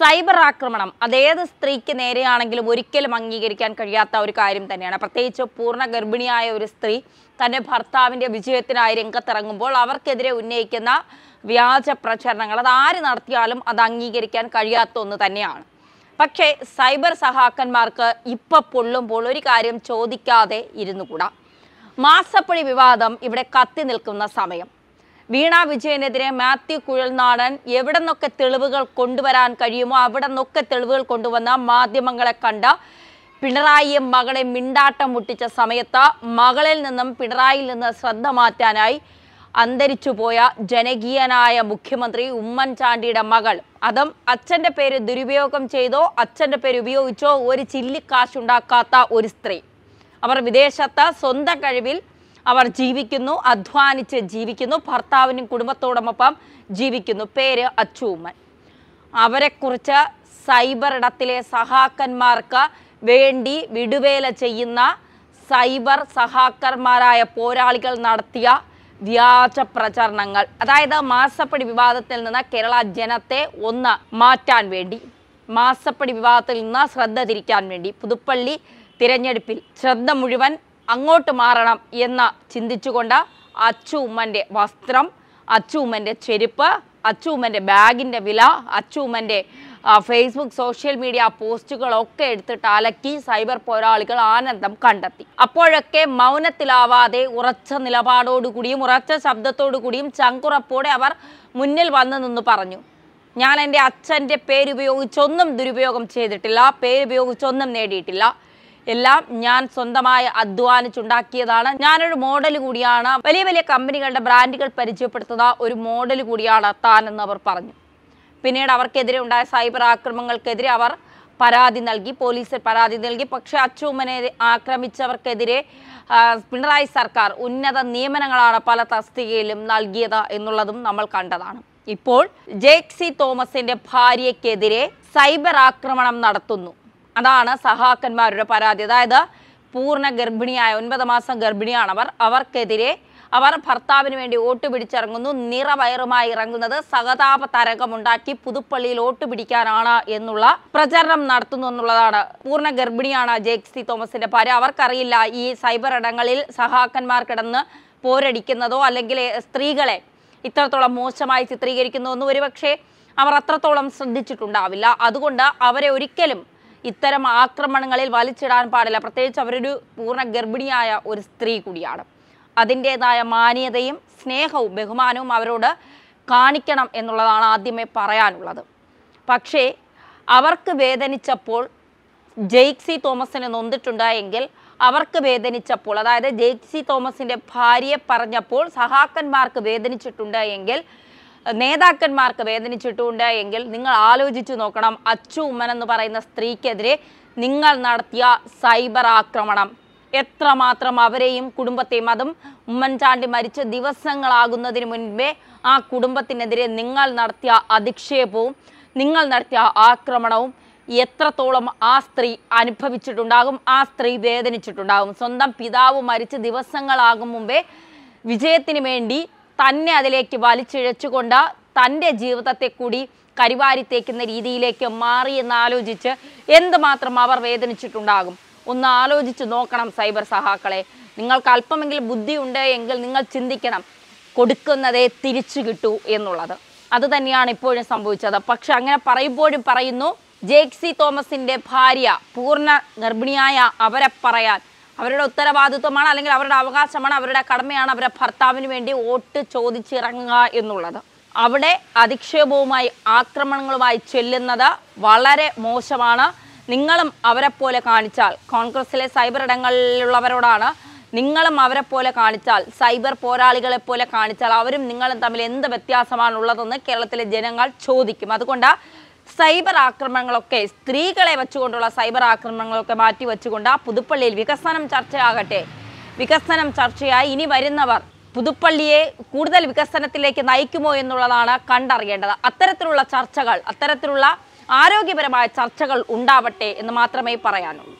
Cyber ആക്രമണം. അതേത് സ്ത്രീക്ക് നേരെയാണെങ്കിലും ഒരിക്കലും അംഗീകരിക്കാൻ കഴിയാത്ത ഒരു കാര്യം തന്നെയാണ്. പ്രത്യേകിച്ച് പൂർണ ഗർഭിണിയായ ഒരു സ്ത്രീ തന്റെ ഭർത്താവിന്റെ വിജയത്തിനായി രംഗത്തിറങ്ങുമ്പോൾ അവർക്കെതിരെ ഉന്നയിക്കുന്ന വ്യാജ പ്രചരണങ്ങൾ അത് ആര് നടത്തിയാലും അത് അംഗീകരിക്കാൻ കഴിയാത്ത ഒന്ന് തന്നെയാണ്. പക്ഷേ സൈബർ സഹാക്കന്മാർക്ക് ഇപ്പം പൊള്ളുമ്പോൾ ഒരു കാര്യം ചോദിക്കാതെ ഇരുന്നുകൂടാ. മാസപ്പടി വിവാദം ഇവിടെ കത്തി നിൽക്കുന്ന സമയം. വീണ വിജയനെതിരെ മാത്യു കുഴൽനാടൻ എവിടെ നിന്നൊക്കെ തെളിവുകൾ കൊണ്ടുവരാൻ കഴിയുമോ അവിടെ നിന്നൊക്കെ തെളിവുകൾ കൊണ്ടുവന്ന മാധ്യമങ്ങളെ കണ്ട പിണറായിയെ മകളെ മിണ്ടാട്ടം മുട്ടിച്ച സമയത്ത് മകളിൽ നിന്നും പിണറായിയിൽ നിന്ന് ശ്രദ്ധ മാറ്റാനായി അന്തരിച്ചുപോയ ജനകീയനായ മുഖ്യമന്ത്രി ഉമ്മൻചാണ്ടിയുടെ മകൾ. അതും അച്ഛന്റെ പേര് ദുരുപയോഗം ചെയ്തോ അച്ഛന്റെ പേര് ഉപയോഗിച്ചോ ഒരു ചില്ലിക്കാശുണ്ടാക്കാത്ത ഒരു സ്ത്രീ. അവർ വിദേശത്ത് സ്വന്തം കഴിവിൽ അവർ ജീവിക്കുന്നു അധ്വാനിച്ച് ജീവിക്കുന്നു ഭർത്താവിനും കുടുംബത്തോടൊപ്പം ജീവിക്കുന്നു. പേര് അച്ചൂമ്മൻ. അവരെക്കുറിച്ച് സൈബർ ഇടത്തിലെ സഹാക്കന്മാർക്ക് വേണ്ടി വിടുവേല ചെയ്യുന്ന സൈബർ സഹാക്കന്മാരായ പോരാളികൾ നടത്തിയ വ്യാജ പ്രചരണങ്ങൾ. അതായത് മാസപ്പടി വിവാദത്തിൽ നിന്ന് കേരള ജനത്തെ ഒന്ന് മാറ്റാൻ വേണ്ടി മാസപ്പടി വിവാദത്തിൽ നിന്ന് ശ്രദ്ധ തിരിക്കാൻ വേണ്ടി. പുതുപ്പള്ളി തിരഞ്ഞെടുപ്പിൽ ശ്രദ്ധ മുഴുവൻ അങ്ങോട്ട് മാറണം എന്ന് ചിന്തിച്ചുകൊണ്ട് അച്ചു ഉമ്മന്റെ വസ്ത്രം അച്ചു ഉമ്മന്റെ ചെരുപ്പ് അച്ചു ഉമ്മന്റെ ബാഗിന്റെ വില അച്ചു ഉമ്മന്റെ ഫേസ്ബുക്ക് സോഷ്യൽ മീഡിയ പോസ്റ്റുകളൊക്കെ എടുത്തിട്ട് അലക്കി സൈബർ പോരാളികൾ ആനന്ദം കണ്ടെത്തി. അപ്പോഴൊക്കെ മൗനത്തിലാവാതെ ഉറച്ച നിലപാടോടുകൂടിയും ഉറച്ച ശബ്ദത്തോടു കൂടിയും ചങ്കുറപ്പോടെ അവർ മുന്നിൽ വന്നു നിന്ന് പറഞ്ഞു ഞാൻ എന്റെ അച്ഛന്റെ പേരുപയോഗിച്ചൊന്നും ദുരുപയോഗം ചെയ്തിട്ടില്ല പേരുപയോഗിച്ചൊന്നും നേടിയിട്ടില്ല. എല്ലാം ഞാൻ സ്വന്തമായി അധ്വാനിച്ചുണ്ടാക്കിയതാണ്. ഞാനൊരു മോഡൽ കൂടിയാണ്. വലിയ വലിയ കമ്പനികളുടെ ബ്രാൻഡുകൾ പരിചയപ്പെടുത്തുന്ന ഒരു മോഡൽ കൂടിയാണ് എന്ന് അവർ പറഞ്ഞു. പിന്നീട് അവർക്കെതിരെ ഉണ്ടായ സൈബർ ആക്രമണങ്ങൾക്കെതിരെ അവർ പരാതി നൽകി പോലീസിൽ പരാതി നൽകി. പക്ഷേ അച്ചൂമ്മനെ ആക്രമിച്ചവർക്കെതിരെ പിണറായി സർക്കാർ ഉന്നത നിയമനങ്ങളാണ് പല തസ്തികയിലും നൽകിയത് എന്നുള്ളതും നമ്മൾ കണ്ടതാണ്. ഇപ്പോൾ ജേക്സി തോമസിന്റെ ഭാര്യയ്ക്കെതിരെ സൈബർ ആക്രമണം നടത്തുന്നു. അതാണ് സഹാക്കന്മാരുടെ പരാതി. അതായത് പൂർണ ഗർഭിണിയായ ഒൻപത് മാസം ഗർഭിണിയാണ് അവർ. അവർക്കെതിരെ അവർ ഭർത്താവിന് വേണ്ടി വോട്ട് പിടിച്ചിറങ്ങുന്നു. നിറവയറുമായി ഇറങ്ങുന്നത് സഹതാപ തരംഗമുണ്ടാക്കി പുതുപ്പള്ളിയിൽ വോട്ട് പിടിക്കാനാണ് എന്നുള്ള പ്രചരണം നടത്തുന്നു എന്നുള്ളതാണ്. പൂർണ ഗർഭിണിയാണ് ജേക്സി തോമസിന്റെ ഭാര്യ. അവർക്കറിയില്ല ഈ സൈബർ ഇടങ്ങളിൽ സഹാക്കന്മാർ കിടന്ന് പോരടിക്കുന്നതോ അല്ലെങ്കിൽ സ്ത്രീകളെ ഇത്രത്തോളം മോശമായി ചിത്രീകരിക്കുന്നു എന്ന് ഒരുപക്ഷെ അവർ അത്രത്തോളം ശ്രദ്ധിച്ചിട്ടുണ്ടാവില്ല. അതുകൊണ്ട് അവരെ ഒരിക്കലും ഇത്തരം ആക്രമണങ്ങളിൽ വലിച്ചിടാൻ പാടില്ല. പ്രത്യേകിച്ച് അവരൊരു പൂർണ ഗർഭിണിയായ ഒരു സ്ത്രീ കൂടിയാണ്. അതിന്റെതായ മാന്യതയും സ്നേഹവും ബഹുമാനവും അവരോട് കാണിക്കണം എന്നുള്ളതാണ് ആദ്യമേ പറയാനുള്ളത്. പക്ഷേ അവർക്ക് വേദനിച്ചപ്പോൾ ജെയ്ക്സി തോമസിന് നൊന്നിട്ടുണ്ടായെങ്കിൽ അവർക്ക് വേദനിച്ചപ്പോൾ അതായത് ജെയ്ക്സി തോമസിന്റെ ഭാര്യയെ പറഞ്ഞപ്പോൾ സഹാക്കന്മാർക്ക് വേദനിച്ചിട്ടുണ്ട് എങ്കിൽ നേതാക്കന്മാർക്ക് വേദനിച്ചിട്ടുണ്ട് എങ്കിൽ നിങ്ങൾ ആലോചിച്ചു നോക്കണം അച്ചു ഉമ്മൻ എന്ന് പറയുന്ന സ്ത്രീക്കെതിരെ നിങ്ങൾ നടത്തിയ സൈബർ ആക്രമണം. എത്രമാത്രം അവരെയും കുടുംബത്തെയും അതും ഉമ്മൻചാണ്ടി മരിച്ച ദിവസങ്ങളാകുന്നതിന് മുൻപേ ആ കുടുംബത്തിനെതിരെ നിങ്ങൾ നടത്തിയ അധിക്ഷേപവും നിങ്ങൾ നടത്തിയ ആക്രമണവും എത്രത്തോളം ആ സ്ത്രീ അനുഭവിച്ചിട്ടുണ്ടാകും ആ സ്ത്രീ വേദനിച്ചിട്ടുണ്ടാകും. സ്വന്തം പിതാവ് മരിച്ച ദിവസങ്ങളാകും മുമ്പേ വിജയത്തിന് വേണ്ടി തന്നെ അതിലേക്ക് വലിച്ചിഴച്ചുകൊണ്ട് തന്റെ ജീവിതത്തെ കൂടി കരിവാരിത്തേക്കുന്ന രീതിയിലേക്ക് മാറി എന്നാലോചിച്ച് എന്തുമാത്രം അവർ വേദനിച്ചിട്ടുണ്ടാകും? ഒന്ന് ആലോചിച്ച് നോക്കണം സൈബർ സഹാക്കളെ. നിങ്ങൾക്ക് അല്പമെങ്കിലും ബുദ്ധിയുണ്ട് എങ്കിൽ നിങ്ങൾ ചിന്തിക്കണം. കൊടുക്കുന്നതേ തിരിച്ചു കിട്ടൂ എന്നുള്ളത്. അത് തന്നെയാണ് ഇപ്പോഴും സംഭവിച്ചത്. പക്ഷെ അങ്ങനെ പറയുമ്പോഴും പറയുന്നു ജേക്സി തോമസിന്റെ ഭാര്യ പൂർണ ഗർഭിണിയായ അവരെ പറയാൻ അവരുടെ ഉത്തരവാദിത്വമാണ് അല്ലെങ്കിൽ അവരുടെ അവകാശമാണ് അവരുടെ കടമയാണ് അവരുടെ ഭർത്താവിന് വേണ്ടി വോട്ട് ചോദിച്ചിറങ്ങുക എന്നുള്ളത്. അവിടെ അധിക്ഷേപവുമായി ആക്രമണങ്ങളുമായി ചെല്ലുന്നത് വളരെ മോശമാണ്. നിങ്ങളും അവരെ പോലെ കാണിച്ചാൽ കോൺഗ്രസിലെ സൈബർ ഇടങ്ങളിലുള്ളവരോടാണ് നിങ്ങളും അവരെ പോലെ കാണിച്ചാൽ സൈബർ പോരാളികളെ പോലെ കാണിച്ചാൽ അവരും നിങ്ങളും തമ്മിൽ എന്ത് വ്യത്യാസമാണുള്ളതെന്ന് കേരളത്തിലെ ജനങ്ങൾ ചോദിക്കും. അതുകൊണ്ട് സൈബർ ആക്രമണങ്ങളൊക്കെ സ്ത്രീകളെ വെച്ചുകൊണ്ടുള്ള സൈബർ ആക്രമണങ്ങളൊക്കെ മാറ്റി വെച്ചുകൊണ്ട് ആ പുതുപ്പള്ളിയിൽ വികസനം ചർച്ചയാകട്ടെ. വികസനം ചർച്ചയായി. ഇനി വരുന്നവർ പുതുപ്പള്ളിയെ കൂടുതൽ വികസനത്തിലേക്ക് നയിക്കുമോ എന്നുള്ളതാണ് കണ്ടറിയേണ്ടത്. അത്തരത്തിലുള്ള ചർച്ചകൾ അത്തരത്തിലുള്ള ആരോഗ്യപരമായ ചർച്ചകൾ ഉണ്ടാവട്ടെ എന്ന് മാത്രമേ പറയാനുള്ളൂ.